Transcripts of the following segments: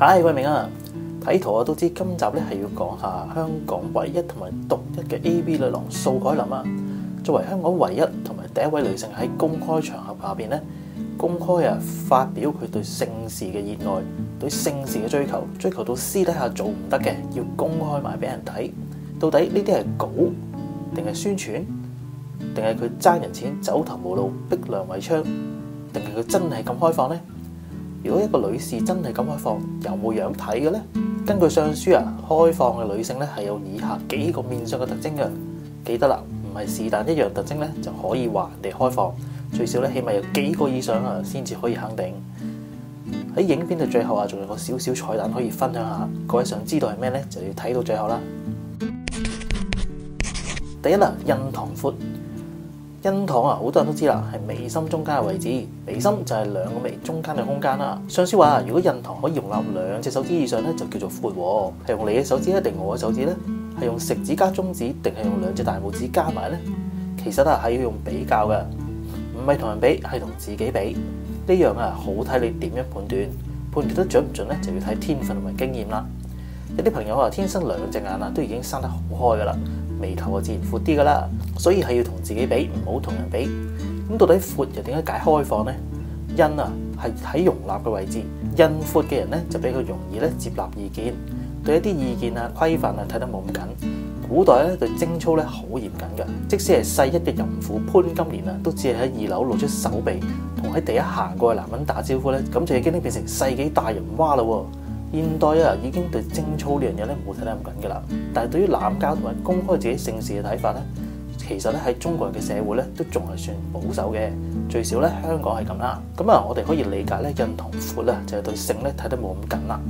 嗨，慧明啊！睇圖我都知今集咧係要講下香港唯一同埋獨一嘅 A.V. 女郎素海琳啊！作為香港唯一同埋第一位女性喺公開場合下邊咧，公開啊發表佢對性事嘅熱愛，對性事嘅追求，追求到私底下做唔得嘅，要公開埋俾人睇。到底呢啲係稿定係宣傳，定係佢爭人錢走投無路逼良為娼，定係佢真係咁開放呢？如果一個女士真係咁開放，有冇樣睇嘅呢？根據上書啊，開放嘅女性咧係有以下幾個面上嘅特徵嘅。記得啦，唔係是但一樣特徵咧就可以話人哋開放，最少咧起碼有幾個以上啊，先至可以肯定。喺影片嘅最後啊，仲有個少少彩蛋可以分享下。各位想知道係咩呢？就要睇到最後啦。第一啦，印堂闊。印堂啊，好多人都知啦，係眉心中間嘅位置。眉心就係兩個眉中間嘅空間啦。上書話，如果印堂可以容納兩隻手指以上咧，就叫做闊喎。係用你嘅手指咧，定我嘅手指咧？係用食指加中指，定係用兩隻大拇指加埋咧？其實啊，係要用比較嘅，唔係同人比，係同自己比。呢樣啊，好睇你點樣判斷，判斷得準唔準咧，就要睇天分同埋經驗啦。有啲朋友話天生兩隻眼啊，都已經生得好開噶啦。眉頭啊，自然闊啲噶啦，所以係要同自己比，唔好同人比。咁到底闊又點解解開放呢？因啊，係喺容納嘅位置，因闊嘅人咧就比較容易咧接納意見，對一啲意見啊規範啊睇得冇咁緊。古代咧對貞操咧好嚴謹噶，即使係世一嘅淫婦潘金蓮啊，都只係喺二樓露出手臂，同喺第一行過嘅男人打招呼咧，咁就已經變成世紀大淫娃啦。現代啊，已經對貞操呢樣嘢咧冇睇得咁緊嘅啦。但係對於濫交同埋公開自己性事嘅睇法咧，其實咧喺中國人嘅社會咧都仲係算保守嘅。最少咧香港係咁啦。咁啊，我哋可以理解咧印同闊咧就係對性咧睇得冇咁緊啦。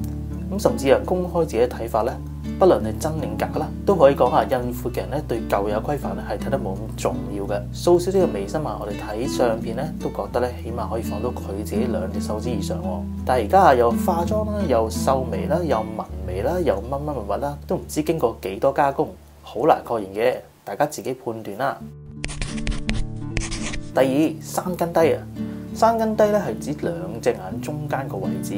咁甚至啊公開自己嘅睇法咧，不論係真定假啦，都可以講下印闊嘅人咧對舊有規範咧係睇得冇咁重要嘅。素少少嘅眉心啊，我哋睇相片咧都覺得咧起碼可以放到佢自己兩隻手指以上喎。但係而家啊又化妝啦，又秀眉啦，又紋眉啦，又乜乜物物啦，都唔知經過幾多加工，好難確認嘅，大家自己判斷啦。第二，三根低啊，三根低咧係指兩隻眼中間個位置。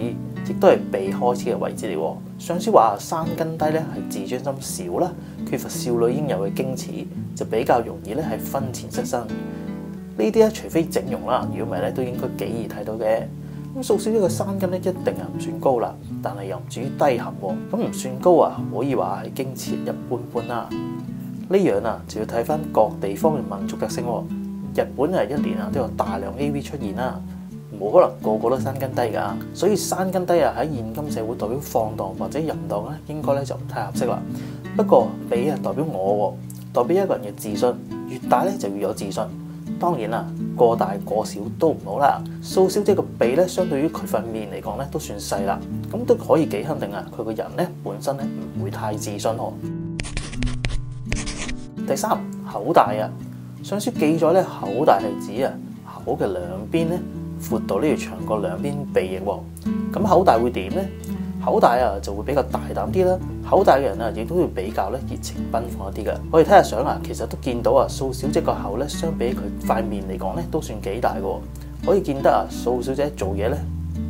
都係未開始嘅位置嚟。上書話山根低咧係自尊心少啦，缺乏少女應有嘅矜持，就比較容易咧係婚前失身。呢啲咧除非整容啦，如果唔係咧都應該幾易睇到嘅。咁素少呢個山根咧一定係唔算高啦，但係又唔至於低陷。咁唔算高啊，可以話係矜持一般般啦。呢樣啊就要睇翻各地方嘅民族特性。日本啊一年啊都有大量 AV 出現啦。冇可能個個都山根低㗎，所以山根低啊喺現今社會代表放蕩或者淫蕩咧，應該咧就唔太合適啦。不過比啊代表我，代表一個人嘅自信，越大咧就越有自信。當然啦，過大過小都唔好啦。素小姐個鼻咧，相對於佢塊面嚟講咧，都算細啦。咁都可以幾肯定啊，佢個人咧本身咧唔會太自信喎。第三，口大啊，上書記載咧，口大係指啊口嘅兩邊咧。闊度呢條長過兩邊鼻翼喎，咁口大會點呢？口大啊就會比較大膽啲啦。口大嘅人啊，亦都會比較咧熱情奔放一啲嘅。我哋睇下相啊，其實都見到啊，素小姐個口咧，相比佢塊面嚟講咧，都算幾大嘅。可以見得啊，素小姐做嘢咧，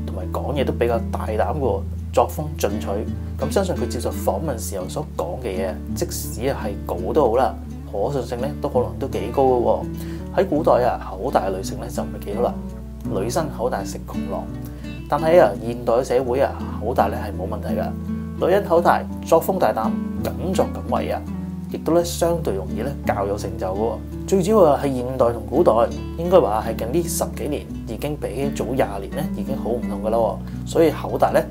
同埋講嘢都比較大膽嘅，作風進取。咁相信佢接受訪問時候所講嘅嘢，即使係稿都好啦，可信性咧都可能都幾高嘅。喺古代啊，口大嘅女性咧就唔係幾好啦。女生口大食窮郎，但係啊，現代社會啊，口大咧係冇問題噶。女人口大，作風大膽，敢作敢為啊，亦都咧相對容易咧較有成就噶。最主要啊，係現代同古代，應該話係近呢十幾年已經比起早廿年咧已經好唔同噶啦。所以口大咧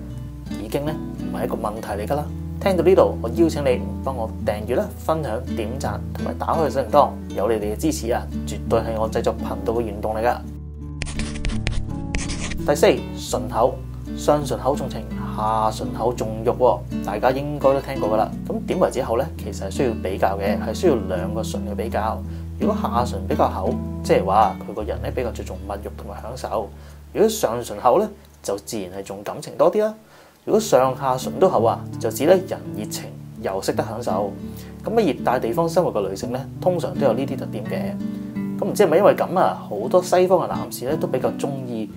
已經咧唔係一個問題嚟噶啦。聽到呢度，我邀請你幫我訂閱啦、分享、點讚同埋打開小鈴鐺，有你哋嘅支持啊，絕對係我製作頻道嘅原動力噶。第四，順口，上順口重情，下順口重欲，大家應該都聽過噶啦。咁點為之口咧？其實係需要比較嘅，係需要兩個順嘅比較。如果下順比較厚，即係話佢個人咧比較注重物欲同埋享受；如果上順口咧，就自然係重感情多啲啦。如果上下順都厚啊，就指咧人熱情又識得享受。咁喺熱帶地方生活嘅女性咧，通常都有呢啲特點嘅。咁唔知係咪因為咁啊？好多西方嘅男士咧都比較中意。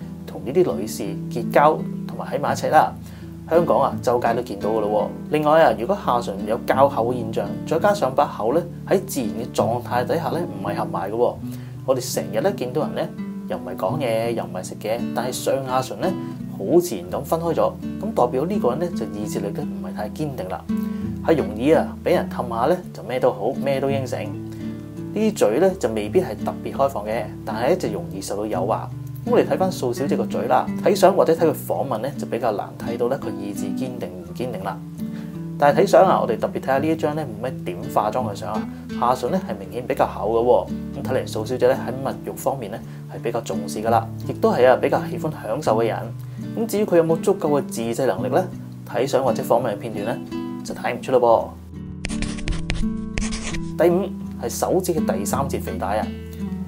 呢啲女士結交同埋喺埋一齊啦，香港啊，周街都見到噶咯。另外啊，如果下唇有較厚嘅現象，再加上把口咧喺自然嘅狀態底下咧唔係合埋嘅，我哋成日咧見到人咧又唔係講嘢，又唔係食嘢，但係上下唇咧好自然咁分開咗，咁代表呢個人咧就意志力咧唔係太堅定啦，係容易啊俾人氹下咧就咩都好，咩都應承。呢啲嘴咧就未必係特別開放嘅，但係咧就容易受到誘惑。咁我哋睇翻素小姐個嘴啦，睇相或者睇佢訪問咧就比較難睇到咧佢意志堅定唔堅定啦。但係睇相啊，我哋特別睇下呢一張咧冇咩點化妝嘅相啊，下唇咧係明顯比較厚嘅。咁睇嚟素小姐咧喺物慾方面咧係比較重視噶啦，亦都係啊比較喜歡享受嘅人。咁至於佢有冇足夠嘅自制能力咧，睇相或者訪問嘅片段咧就睇唔出咯噃。第五係手指嘅第三節肥大啊！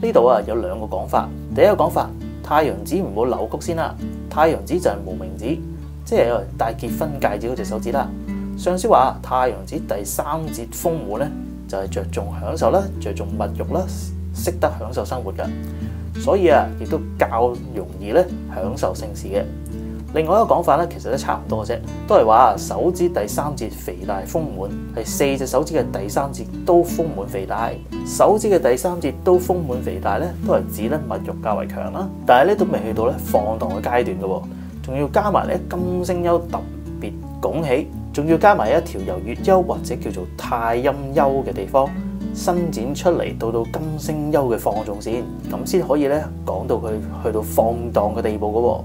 呢度啊有兩個講法，第一個講法。太陽指唔好扭曲先啦，太陽指就係無名指，即係戴結婚戒指嗰隻手指啦。上司話太陽指第三節豐滿咧，就係着重享受啦，着重物欲啦，識得享受生活噶，所以啊，亦都較容易咧享受性事嘅。另外一個講法咧，其實都差唔多啫，都係話手指第三節肥大豐滿，係四隻手指嘅第三節都豐滿肥大。手指嘅第三節都豐滿肥大咧，都係指咧物欲較為強啦。但係咧都未去到咧放蕩嘅階段嘅，仲要加埋咧金星丘特別拱起，仲要加埋一條由月丘或者叫做太陰丘嘅地方伸展出嚟，到到金星丘嘅放縱線，咁先可以咧講到佢去到放蕩嘅地步嘅。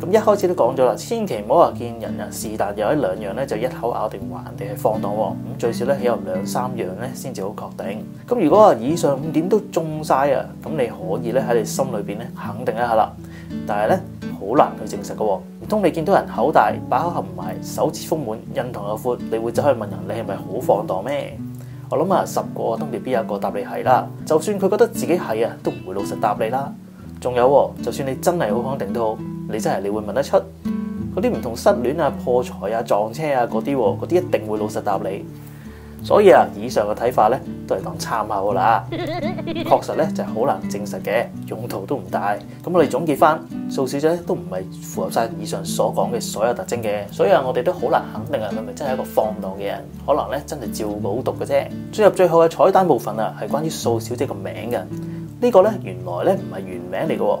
咁一開始都講咗啦，千祈唔好話見人啊，是但有一兩樣咧就一口咬定話人哋係放蕩喎。咁最少咧有兩三樣咧先至好確定。咁如果話以上五點都中晒啊，咁你可以咧喺你心裏邊咧肯定一下啦。但係咧好難去證實嘅喎。唔通你見到人口大、把口合埋、手指豐滿、印堂又闊，你會走去問人你係咪好放蕩咩？我諗啊，十個都未必有一個答你係啦。就算佢覺得自己係啊，都唔會老實答你啦。仲有，就算你真係好肯定都好。你真係你會問得出嗰啲唔同失戀啊、破財啊、撞車啊嗰啲，嗰啲一定會老實答你。所以啊，以上嘅睇法咧都係當參考噶啦。確實咧就係好難證實嘅，用途都唔大。咁我哋總結翻，素小姐都唔係符合晒以上所講嘅所有特徵嘅。所以啊，我哋都好難肯定啊，佢咪真係一個放蕩嘅人？可能咧真係照冇讀嘅啫。進入最後嘅彩蛋部分啊，係關於素小姐個名嘅。呢個咧原來咧唔係原名嚟嘅。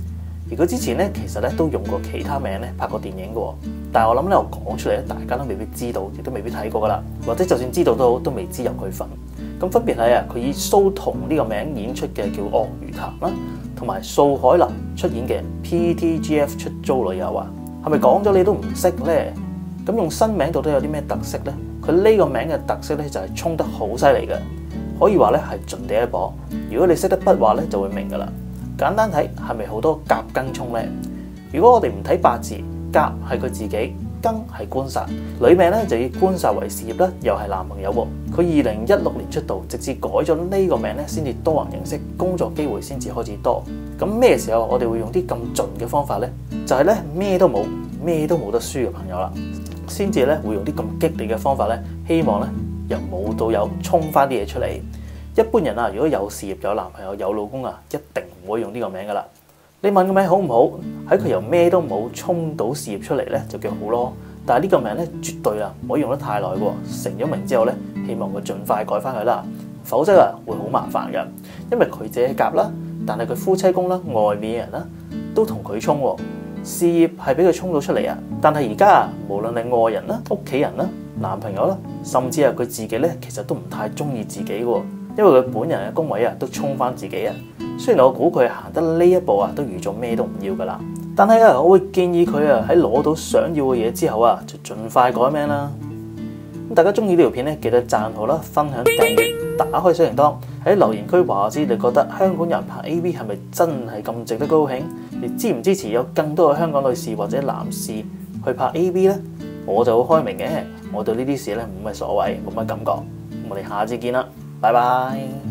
而佢之前咧，其實咧都用過其他名咧拍過電影嘅，但係我諗咧我講出嚟咧，大家都未必知道，亦都未必睇過噶啦，或者就算知道都好，都未知有佢份。咁分別係啊，佢以蘇童呢個名演出嘅叫《鱷魚潭》啦，同埋素海林出演嘅 PTGF 出租旅遊啊，係咪講咗你都唔識咧？咁用新名到底有啲咩特色咧？佢呢個名嘅特色咧就係衝得好犀利嘅，可以話咧係盡地一搏。如果你識得筆畫咧，就會明噶啦。簡單睇係咪好多甲庚沖咧？如果我哋唔睇八字，甲係佢自己，庚係官煞，女命咧就以官煞為事業啦，又係男朋友喎。佢二零一六年出道，直至改咗呢個名咧，先至多人認識，工作機會先至開始多。咁咩時候我哋會用啲咁盡嘅方法咧？就係咧咩都冇，咩都冇得輸嘅朋友啦，先至咧會用啲咁激烈嘅方法咧，希望咧由冇到有沖翻啲嘢出嚟。一般人啊，如果有事業、有男朋友、有老公啊，一定唔會用呢個名噶啦。你問個名好唔好？喺佢由咩都冇衝到事業出嚟咧，就叫好咯。但係呢個名咧，絕對啊唔可以用得太耐喎。成咗名之後咧，希望佢盡快改翻佢啦，否則啊會好麻煩嘅。因為佢自己夾啦，但係佢夫妻宮啦、外面嘅人啦都同佢衝喎。事業係俾佢衝到出嚟啊，但係而家啊，無論你外人啦、屋企人啦、男朋友啦，甚至係佢自己咧，其實都唔太中意自己嘅。因為佢本人嘅工位啊，都冲翻自己啊，雖然我估佢行得呢一步啊，都預咗咩都唔要噶啦。但係啊，我會建議佢啊喺攞到想要嘅嘢之後啊，就盡快改名啦。咁大家中意呢條片咧，記得讚好啦，分享、訂閱、打開小鈴鐺，喺留言區話我知你覺得香港人拍 AV 係咪真係咁值得高興？你支唔支持有更多嘅香港女士或者男士去拍 AV 呢？我就好開明嘅，我對呢啲事咧冇乜所謂，冇乜感覺。我哋下次見啦，拜拜。